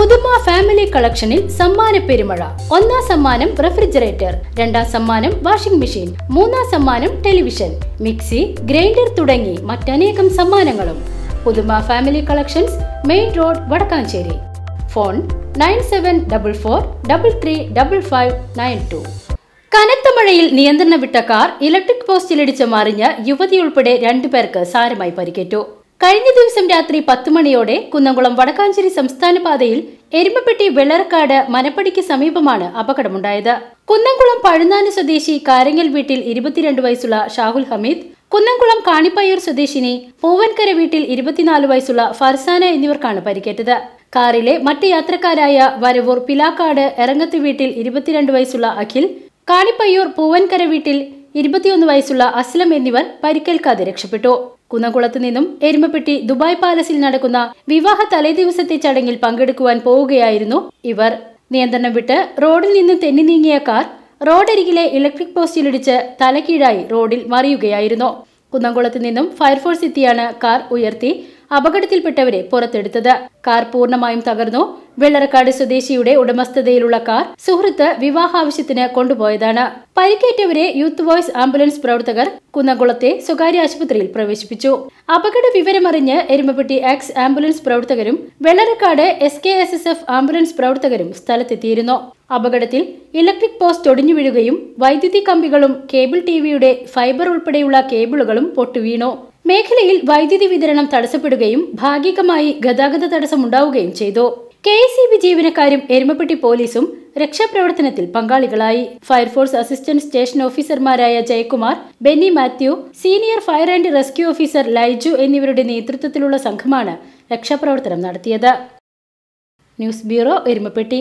പുതുമ ഫാമിലി കളക്ഷനിൽ സമ്മാന പെരുമഴ. ഒന്നാം സമ്മാനം റെഫ്രിജറേറ്റർ രണ്ടാം സമ്മാനം വാഷിംഗ് മെഷീൻ മൂന്നാം സമ്മാനം ടെലിവിഷൻ മിക്സി ഗ്രൈൻഡർ തുടങ്ങി മറ്റനേകം സമ്മാനങ്ങളും. Puthuma family collections main road Vadakkanchery. Phone nine seven double four double three double five nine two. കനത്ത മഴയിൽ നിയന്ത്രണം വിട്ട കാർ ഇലക്ട്രിക് പോസ്റ്റിലിടിച്ച് മറിഞ്ഞ യുവതി ഉൾപ്പെടെ രണ്ടുപേർക്ക് സാരമായി പരിക്കേറ്റു. കഴിഞ്ഞ ദിവസം രാത്രി പത്ത് മണിയോടെ കുന്നംകുളം വടക്കാഞ്ചേരി സംസ്ഥാന പാതയിൽ എരുമപ്പെട്ടി വെള്ളറക്കാട് മനപ്പടിക്ക് സമീപമാണ് അപകടമുണ്ടായത്. കുന്നംകുളം പഴുന്നാന് സ്വദേശി കാരങ്ങൽ വീട്ടിൽ ഇരുപത്തിരണ്ട് വയസ്സുള്ള ഷാഹുൽ ഹമീദ് കുന്നംകുളം കാണിപ്പയ്യൂർ സ്വദേശിനി പൂവൻകര വീട്ടിൽ ഇരുപത്തിനാല് വയസ്സുള്ള ഫർസാന എന്നിവർക്കാണ് പരിക്കേറ്റത്. കാറിലെ മറ്റ് യാത്രക്കാരായ വരവൂർ പിലാക്കാട് എറങ്ങത്ത് വീട്ടിൽ ഇരുപത്തിരണ്ട് വയസ്സുള്ള അഖിൽ കാണിപ്പയ്യൂർ പൂവൻകര വീട്ടിൽ ഇരുപത്തിയൊന്ന് വയസ്സുള്ള അസ്ലം എന്നിവർ പരിക്കേൽക്കാതെ രക്ഷപ്പെട്ടു. കുന്നംകുളത്ത് നിന്നും എരുമപ്പെട്ടി ദുബായ് പാലസിൽ നടക്കുന്ന വിവാഹ തലേദിവസത്തെ ചടങ്ങിൽ പങ്കെടുക്കുവാൻ പോവുകയായിരുന്നു ഇവർ. നിയന്ത്രണം വിട്ട് റോഡിൽ നിന്ന് തെന്നി നീങ്ങിയ കാർ റോഡരികിലെ ഇലക്ട്രിക് പോസ്റ്റിലിടിച്ച് തലകീഴായി റോഡിൽ മറിയുകയായിരുന്നു. കുന്നംകുളത്ത് നിന്നും ഫയർഫോഴ്സ് എത്തിയാണ് കാർ ഉയർത്തി അപകടത്തിൽപ്പെട്ടവരെ പുറത്തെടുത്തത്. കാർ പൂർണമായും തകർന്നു. വെള്ളറക്കാട് സ്വദേശിയുടെ ഉടമസ്ഥതയിലുള്ള കാർ സുഹൃത്ത് വിവാഹാവശ്യത്തിന് കൊണ്ടുപോയതാണ്. പരിക്കേറ്റവരെ യൂത്ത് വോയ്സ് ആംബുലൻസ് പ്രവർത്തകർ കുന്നംകുളത്തെ സ്വകാര്യ ആശുപത്രിയിൽ പ്രവേശിപ്പിച്ചു. അപകട വിവരമറിഞ്ഞ് എരുമപ്പെട്ടി എക്സ് ആംബുലൻസ് പ്രവർത്തകരും Vellarakkad S K S S F ambulance പ്രവർത്തകരും സ്ഥലത്തെത്തിയിരുന്നു. അപകടത്തിൽ ഇലക്ട്രിക് പോസ്റ്റ് ഒടിഞ്ഞു വീഴുകയും വൈദ്യുതി കമ്പികളും കേബിൾ ടിവിയുടെ ഫൈബർ ഉൾപ്പെടെയുള്ള കേബിളുകളും പൊട്ടുവീണു. മേഖലയിൽ വൈദ്യുതി വിതരണം തടസ്സപ്പെടുകയും ഭാഗികമായി ഗതാഗത തടസ്സമുണ്ടാവുകയും ചെയ്തു. കെ എസ് ബി ജീവനക്കാരും എരുമപ്പെട്ടി പോലീസും രക്ഷാപ്രവർത്തനത്തിൽ പങ്കാളികളായി. ഫയർഫോഴ്സ് അസിസ്റ്റന്റ് സ്റ്റേഷൻ ഓഫീസർമാരായ Jayakumar Benny Mathew senior fire and rescue officer Laiju എന്നിവരുടെ നേതൃത്വത്തിലുള്ള സംഘമാണ് രക്ഷാപ്രവർത്തനം നടത്തിയത്. News bureau Erumappetty.